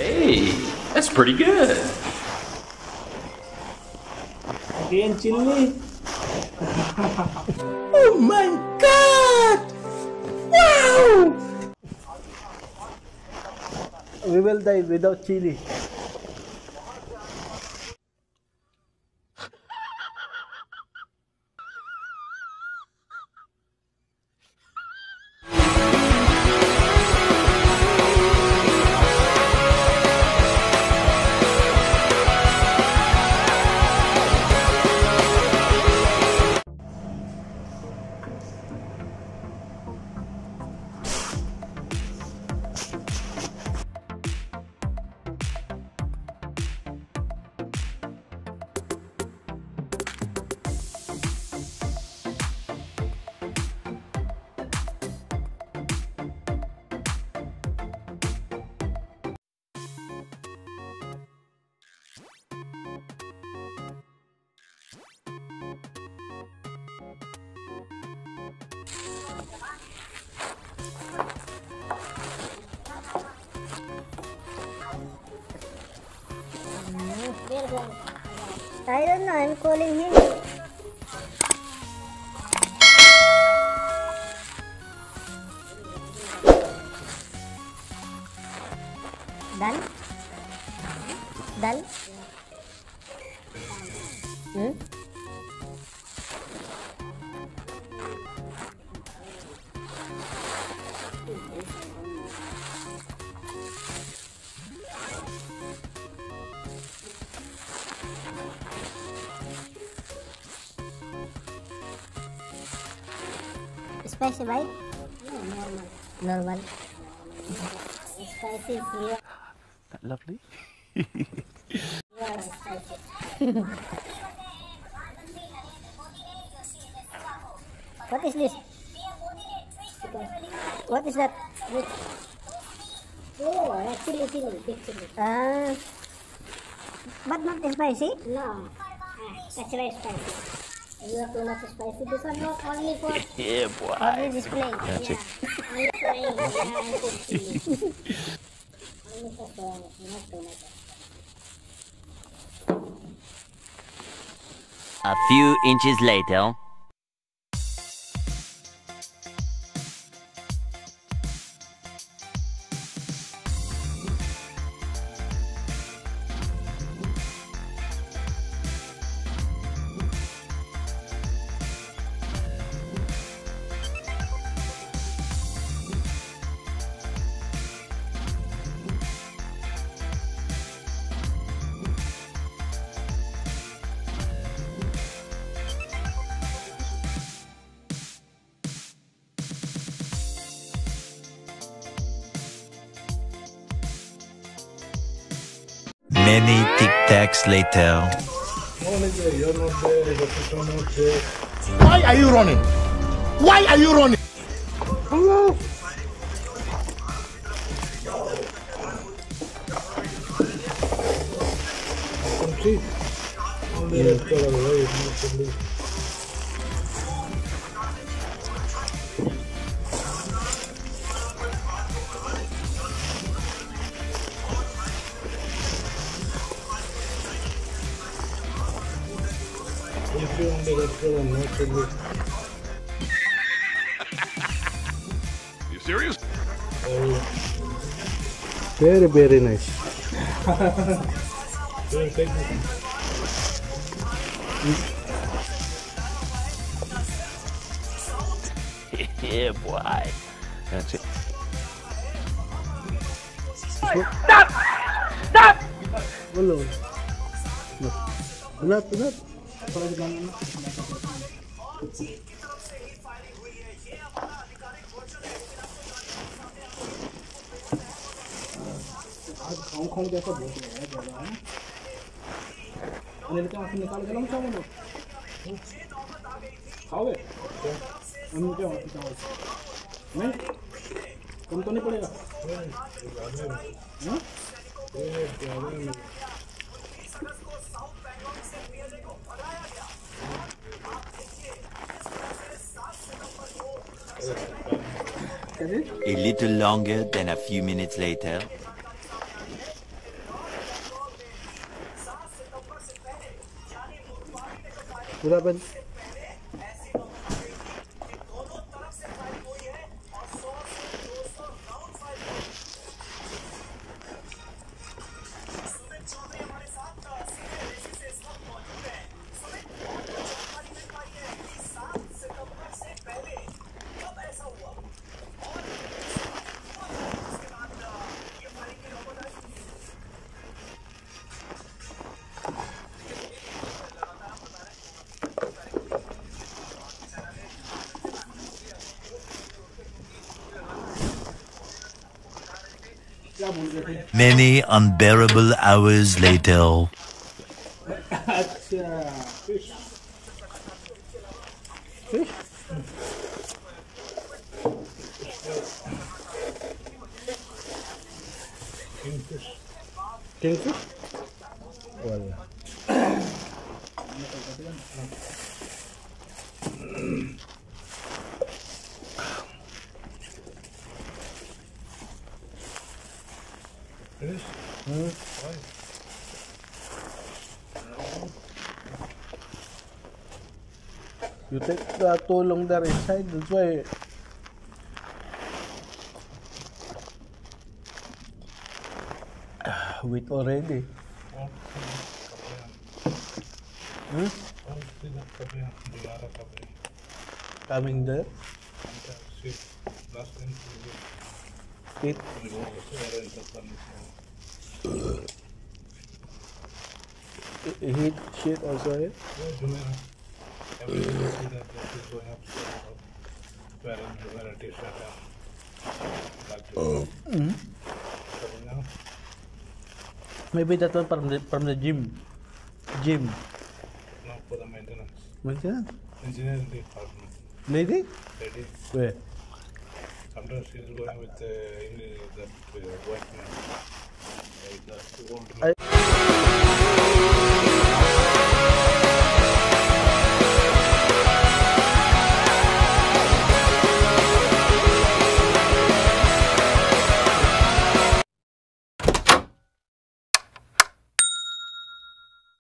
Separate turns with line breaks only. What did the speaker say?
Hey, that's pretty good.
Again, chili. oh my god! Wow! We will die without chili.
I don't know, I'm calling him. Done? Done? Spicy, normal. Normal. Spicy is real.
That lovely.
spicy. what is this? What is that? Oh, that's chili, chili, big chili. Ah. but not spicy? No. Ah, that's very spicy. You have too much spicy. This one not only for
Yeah, boy.
only display.
Gotcha.
Yeah. Only for yeah, I put chili. only for showing it, not too much.
A few inches later.
Many tic tacs later.
Why are you running? Why are you running?
You serious?
Very, very nice.
Yeah, boy. That's it.
Wala. Enough, enough. आज खाऊं खाऊं जैसा हो रहा है ज़्यादा है अनिल के आँखें निकाल के लाऊं चावल? खाओगे? अनिल के आँखें चावल नहीं? कम तो नहीं पड़ेगा।
A little longer than a few minutes later.
What happened?
Many unbearable hours later.
Kingfish? Well. Is? Hmm? Why? You take the too long there inside, that's why wait already. Hmm? Coming there? Last time Eat. Heat shit also eh? Maybe that one from the from the gym. Gym.
No, for the maintenance.
That?
Engineering department.
Lady?
Lady.
Where?
Sometimes she's going with uh, uh, that uh, white man.
I-